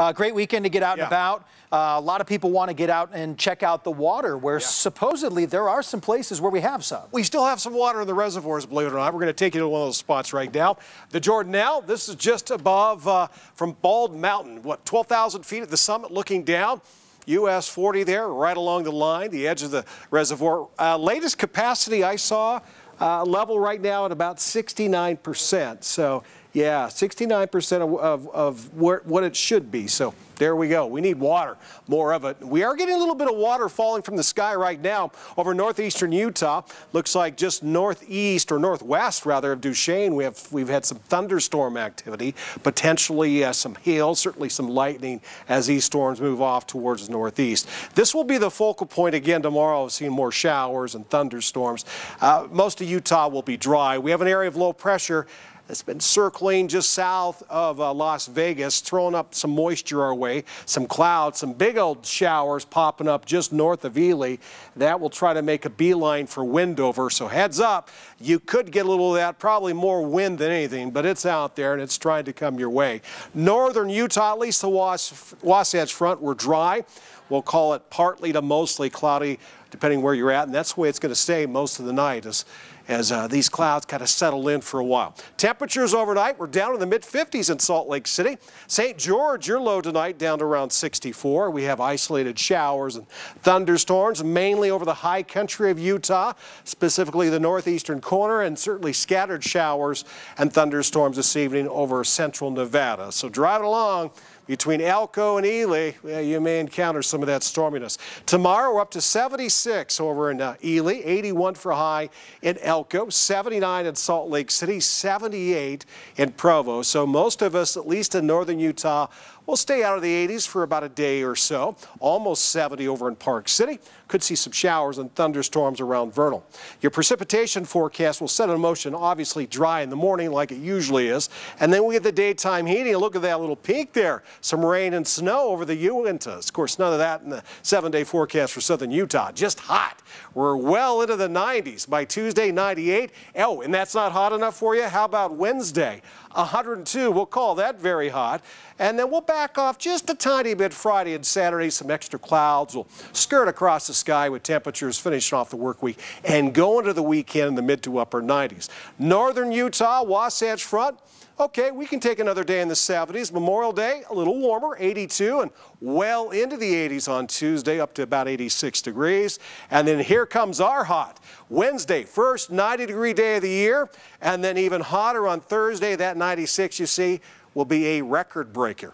Uh, great weekend to get out Yeah. and about. Uh, a lot of people want to get out and check out the water, where Yeah. supposedly there are some places where we have some. We still have some water in the reservoirs, believe it or not. We're going to take you to one of those spots right now. The Jordanelle, this is just above uh, from Bald Mountain, what, 12,000 feet at the summit looking down. US 40 there, right along the line, the edge of the reservoir. Uh, latest capacity I saw, uh, level right now at about 69%. So, yeah, 69% of, of, of where, what it should be. So, there we go. We need water, more of it. We are getting a little bit of water falling from the sky right now over northeastern Utah. Looks like just northeast or northwest rather of Duchesne. We have we've had some thunderstorm activity, potentially uh, some hail, certainly some lightning as these storms move off towards the northeast. This will be the focal point again tomorrow of seeing more showers and thunderstorms. Uh, most of Utah will be dry. We have an area of low pressure that's been circling just south of uh, Las Vegas, throwing up some moisture our way, some clouds, some big old showers popping up just north of Ely. That will try to make a beeline for Wendover. So heads up, you could get a little of that, probably more wind than anything, but it's out there and it's trying to come your way. Northern Utah, at least the Was- Wasatch Front, were dry. We'll call it partly to mostly cloudy, depending where you're at, and that's the way it's going to stay most of the night as uh, these clouds kind of settle in for a while. Temperatures overnight, we're down in the mid 50s in Salt Lake City. St. George, your low tonight down to around 64. We have isolated showers and thunderstorms, mainly over the high country of Utah, specifically the northeastern corner, and certainly scattered showers and thunderstorms this evening over central Nevada. So driving along, between Elko and Ely, you may encounter some of that storminess. Tomorrow, we're up to 76 over in uh, Ely, 81 for high in Elko, 79 in Salt Lake City, 78 in Provo. So most of us, at least in northern Utah, will stay out of the 80s for about a day or so. Almost 70 over in Park City. Could see some showers and thunderstorms around Vernal. Your precipitation forecast will set in motion, obviously dry in the morning like it usually is. And then we get the daytime heating. Look at that little peak there. Some rain and snow over the Uintas. Of course, none of that in the seven day forecast for southern Utah. Just hot. We're well into the 90s. By Tuesday, 98. Oh, and that's not hot enough for you? How about Wednesday? 102. We'll call that very hot. And then we'll back off just a tiny bit Friday and Saturday. Some extra clouds will skirt across the sky with temperatures finishing off the work week and go into the weekend in the mid to upper 90s. Northern Utah, Wasatch Front. Okay, we can take another day in the 70s. Memorial Day, a little warmer, 82, and well into the 80s on Tuesday, up to about 86 degrees. And then here comes our hot. Wednesday, first 90 degree day of the year, and then even hotter on Thursday. That 96, you see, will be a record breaker.